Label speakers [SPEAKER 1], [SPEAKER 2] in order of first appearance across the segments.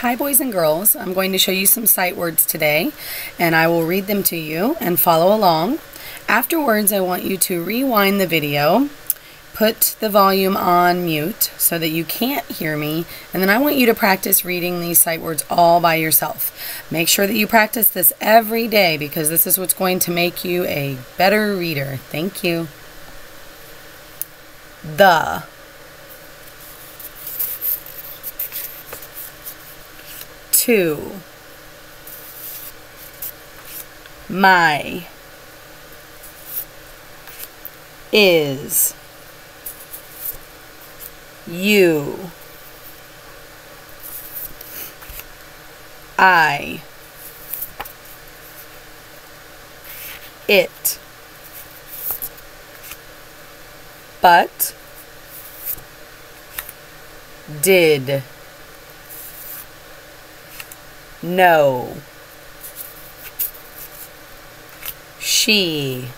[SPEAKER 1] Hi boys and girls, I'm going to show you some sight words today and I will read them to you and follow along. Afterwards I want you to rewind the video, put the volume on mute so that you can't hear me and then I want you to practice reading these sight words all by yourself. Make sure that you practice this every day because this is what's going to make you a better reader. Thank you. The two. My is you. I it. But did no. She.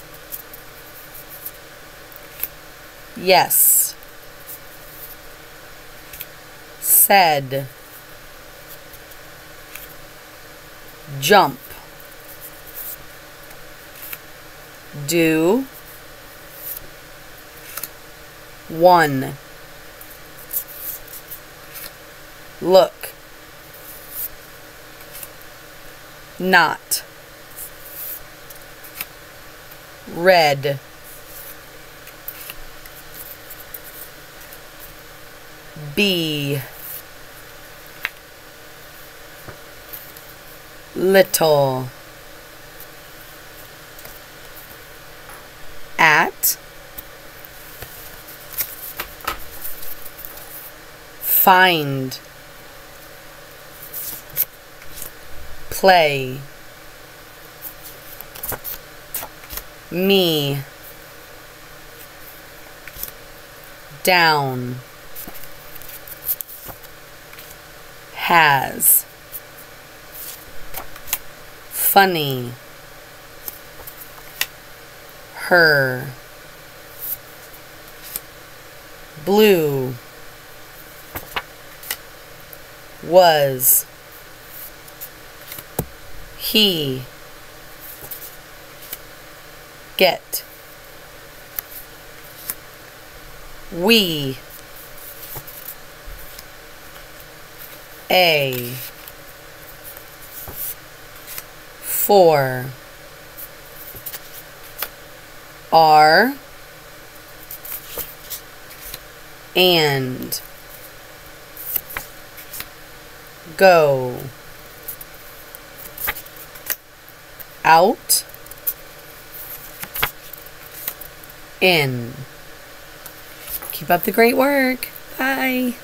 [SPEAKER 1] Yes. Said. Jump. Do. One. Look. Not. Red. Be little. At. Find play me down has funny her blue was he get we a four are and go out, in. Keep up the great work. Bye.